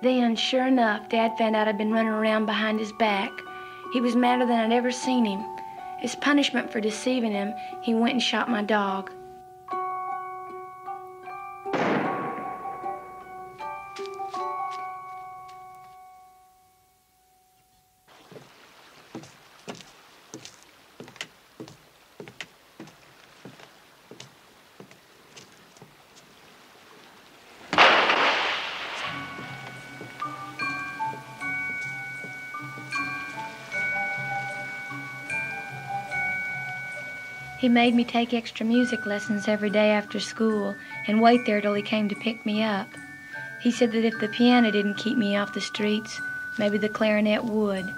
Then, sure enough, Dad found out I'd been running around behind his back. He was madder than I'd ever seen him. As punishment for deceiving him, he went and shot my dog. He made me take extra music lessons every day after school and wait there till he came to pick me up. He said that if the piano didn't keep me off the streets, maybe the clarinet would.